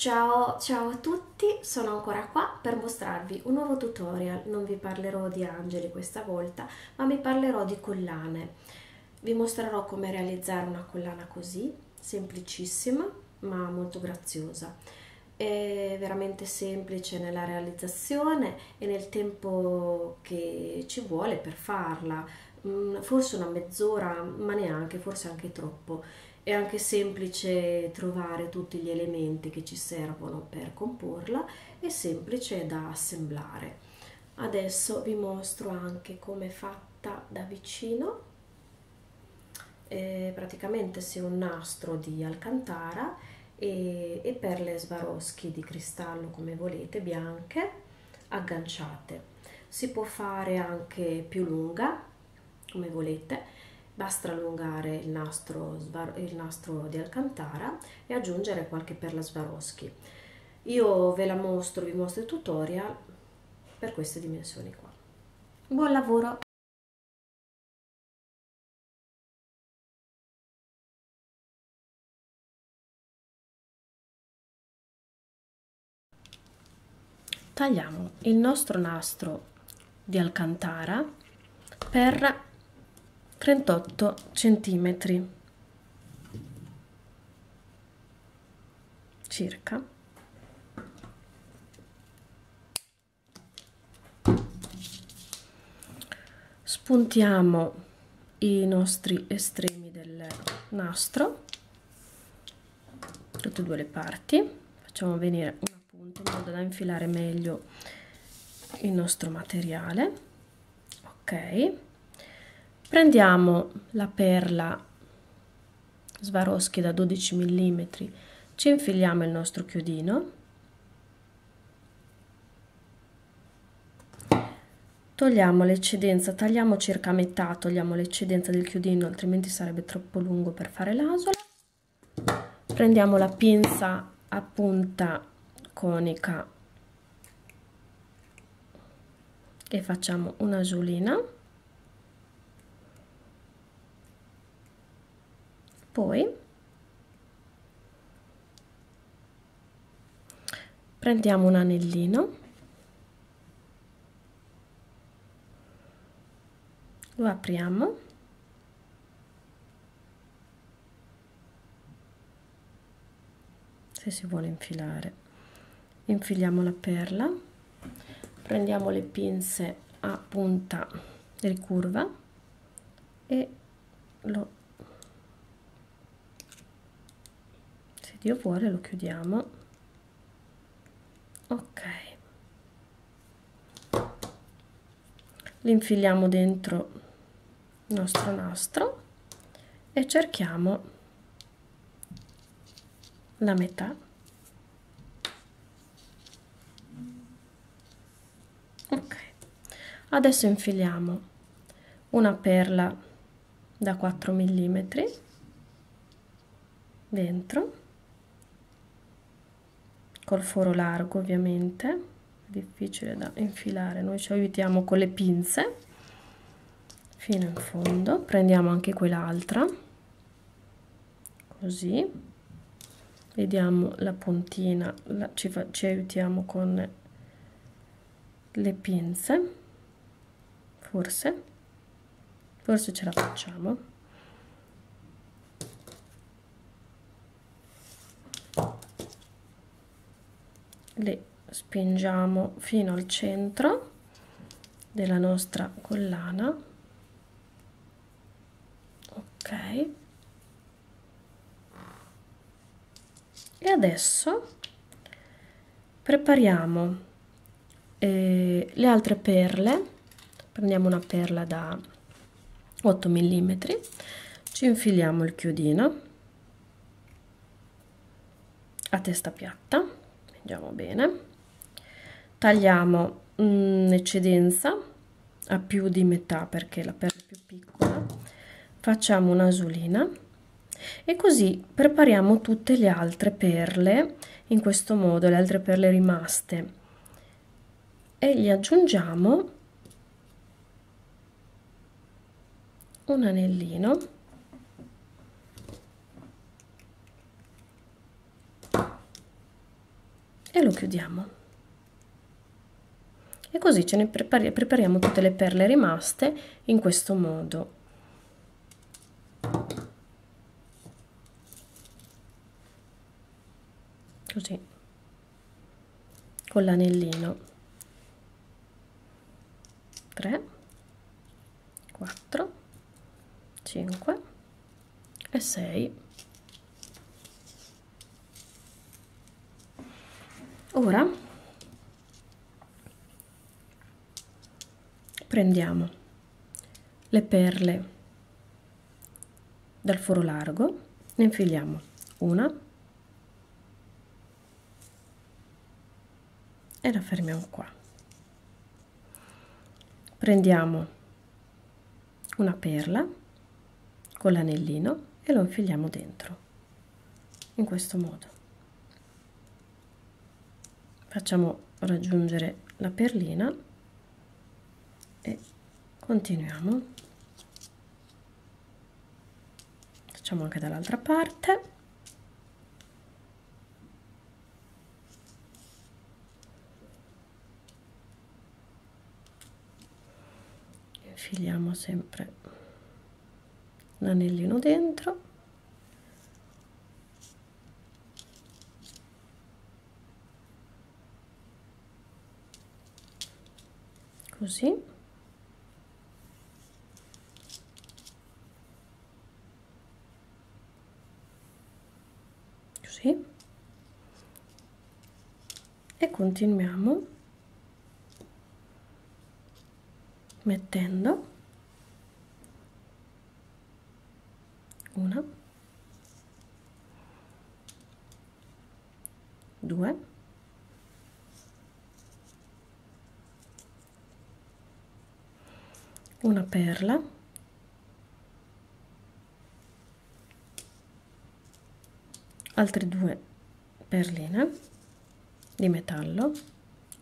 Ciao, ciao a tutti, sono ancora qua per mostrarvi un nuovo tutorial. Non vi parlerò di angeli questa volta, ma vi parlerò di collane. Vi mostrerò come realizzare una collana così, semplicissima, ma molto graziosa. È veramente semplice nella realizzazione e nel tempo che ci vuole per farla, forse una mezz'ora, ma neanche, forse anche troppo. È anche semplice trovare tutti gli elementi che ci servono per comporla è semplice da assemblare. Adesso vi mostro anche come è fatta da vicino. Eh, praticamente si è un nastro di alcantara e, e perle Swarovski di cristallo come volete bianche agganciate. Si può fare anche più lunga come volete Basta allungare il nastro, il nastro di Alcantara e aggiungere qualche perla Swarovski. Io ve la mostro, vi mostro il tutorial per queste dimensioni qua. Buon lavoro! Tagliamo il nostro nastro di Alcantara per 38 centimetri. Circa. Spuntiamo i nostri estremi del nastro tutte e due le parti. Facciamo venire una punta in modo da infilare meglio il nostro materiale. Ok prendiamo la perla Swarovski da 12 mm ci infiliamo il nostro chiodino. Togliamo l'eccedenza tagliamo circa metà togliamo l'eccedenza del chiodino altrimenti sarebbe troppo lungo per fare l'asola. Prendiamo la pinza a punta conica e facciamo una giolina poi prendiamo un anellino. Lo apriamo. Se si vuole infilare. Infiliamo la perla. Prendiamo le pinze a punta ricurva e lo Dio vuole lo chiudiamo. Ok. L'infiliamo dentro il nostro nastro e cerchiamo la metà. Ok. Adesso infiliamo una perla da 4 mm dentro col foro largo ovviamente. Difficile da infilare. Noi ci aiutiamo con le pinze fino in fondo. Prendiamo anche quell'altra. Così. Vediamo la puntina la, ci, fa, ci aiutiamo con le pinze. Forse. Forse ce la facciamo le spingiamo fino al centro della nostra collana. Ok. E adesso prepariamo eh, le altre perle. Prendiamo una perla da 8 mm ci infiliamo il chiodino a testa piatta vediamo bene. Tagliamo un'eccedenza a più di metà perché la perla è più piccola. Facciamo una un'asulina e così prepariamo tutte le altre perle in questo modo le altre perle rimaste. E gli aggiungiamo un anellino e lo chiudiamo. E così ce ne prepari prepariamo tutte le perle rimaste in questo modo. Così. Con l'anellino. 3 4 5 e 6 ora prendiamo le perle dal foro largo ne infiliamo una e la fermiamo qua. Prendiamo una perla con l'anellino e lo infiliamo dentro in questo modo facciamo raggiungere la perlina e continuiamo. Facciamo anche dall'altra parte. Infiliamo sempre l'anellino dentro così. Così. E continuiamo. Mettendo. Una. Due una perla. Altre due perline di metallo.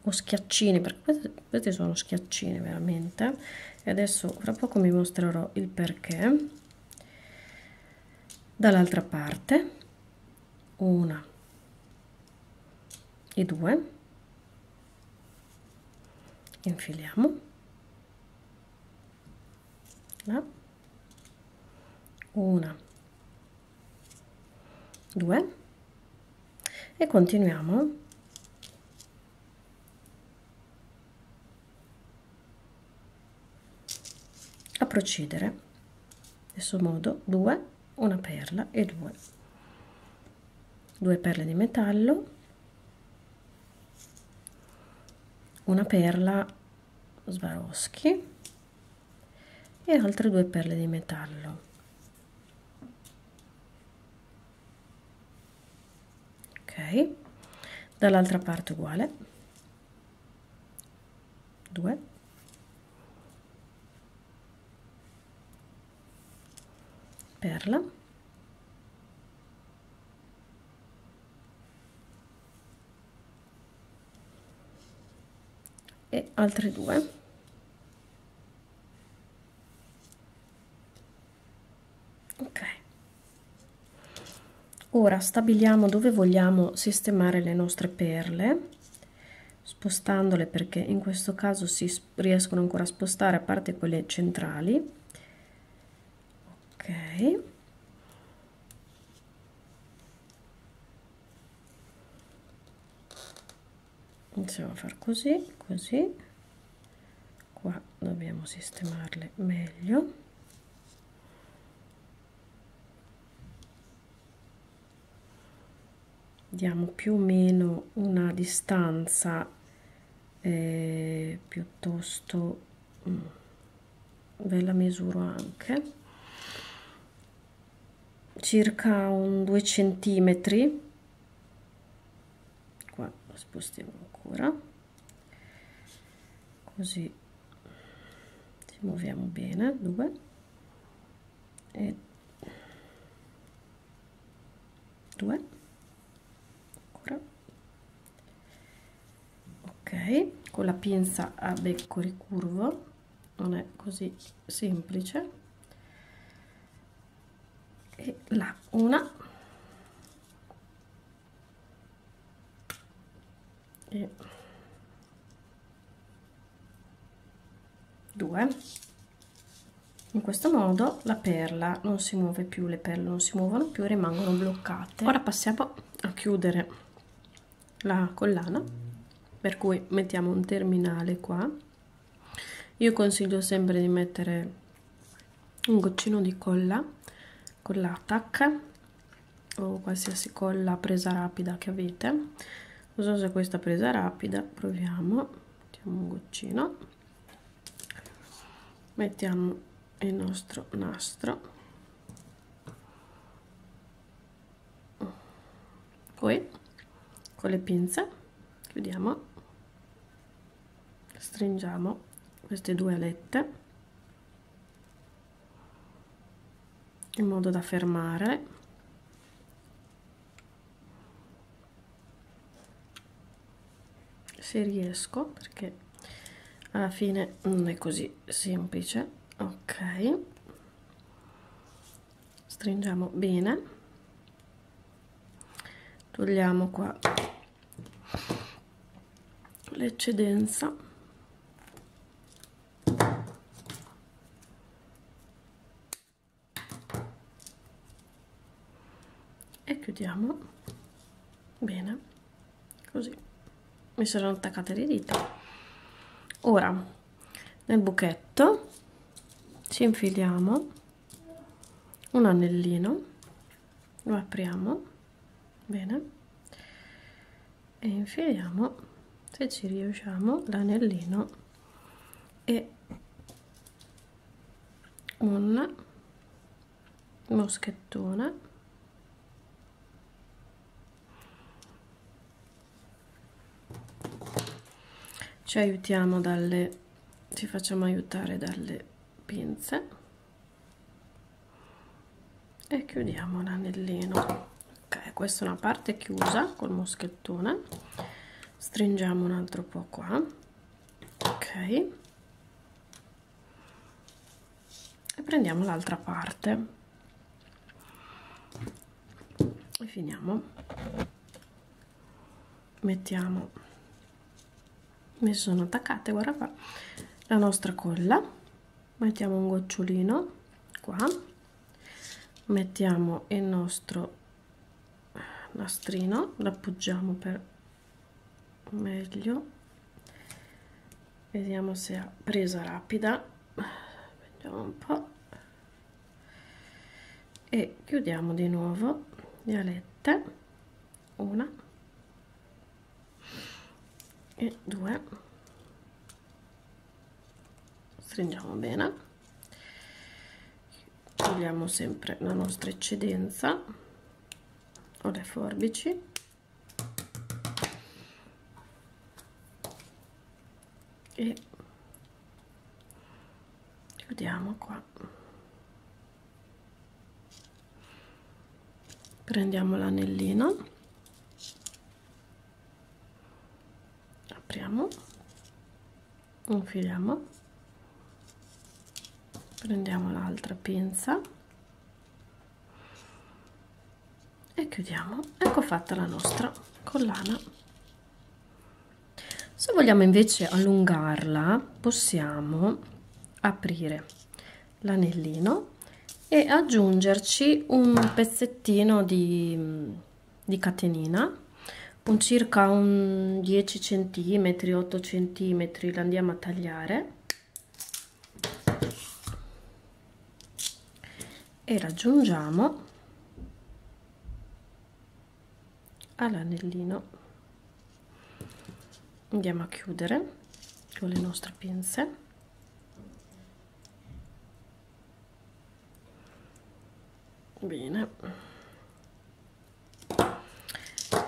O schiaccini perché questi sono schiaccini veramente. E adesso fra poco mi mostrerò il perché. Dall'altra parte una e due. Infiliamo là una. Due. E continuiamo. A procedere. Stesso modo 2 una perla e 2 due perle di metallo. Una perla Swarovski e altre due perle di metallo. Ok. Dall'altra parte uguale. 2 perla. E altre due ok ora stabiliamo dove vogliamo sistemare le nostre perle spostandole perché in questo caso si riescono ancora a spostare a parte quelle centrali. Ok. Iniziamo a fare così così. Qua dobbiamo sistemarle meglio diamo più o meno una distanza eh, piuttosto mm, ve la misuro anche circa un 2 centimetri. Qua lo spostiamo ancora così ci muoviamo bene 2 e 2 con la pinza a becco ricurvo non è così semplice. E la una. E due. In questo modo la perla non si muove più le perle non si muovono più rimangono bloccate. Ora passiamo a chiudere la collana per cui mettiamo un terminale qua. Io consiglio sempre di mettere un goccino di colla colla attack o qualsiasi colla presa rapida che avete. Non so se questa presa rapida proviamo. Mettiamo un goccino. Mettiamo il nostro nastro. Poi con le pinze chiudiamo. Stringiamo queste due alette in modo da fermare. Se riesco perché alla fine non è così semplice. Ok. Stringiamo bene. Togliamo qua l'eccedenza. E chiudiamo. Bene. Così. Mi sono attaccate le dita. Ora nel buchetto ci infiliamo un anellino. Lo apriamo. Bene. E infiliamo se ci riusciamo l'anellino e un moschettone. Ci aiutiamo dalle ci facciamo aiutare dalle pinze. E chiudiamo l'anellino. Ok questa è una parte chiusa col moschettone stringiamo un altro po' qua. Ok. E prendiamo l'altra parte. E finiamo. Mettiamo. Mi sono attaccate guarda qua. La nostra colla. Mettiamo un gocciolino qua. Mettiamo il nostro nastrino. L'appoggiamo per meglio. Vediamo se ha presa rapida. Vediamo un po' e chiudiamo di nuovo. Le alette una. E due. Stringiamo bene. Togliamo sempre la nostra eccedenza. O le forbici e chiudiamo qua. Prendiamo l'anellino. Apriamo. Infiliamo. Prendiamo l'altra pinza. E chiudiamo. Ecco fatta la nostra collana se vogliamo invece allungarla possiamo aprire l'anellino e aggiungerci un pezzettino di, di catenina un circa un 10 cm 8 cm la andiamo a tagliare e raggiungiamo all'anellino andiamo a chiudere con le nostre pinze. Bene.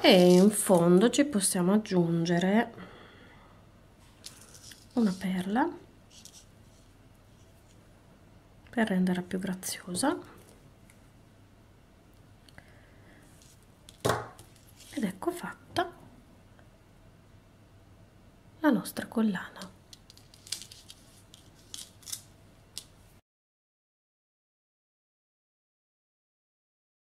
E in fondo ci possiamo aggiungere una perla per renderla più graziosa. Ed ecco fatta la nostra collana.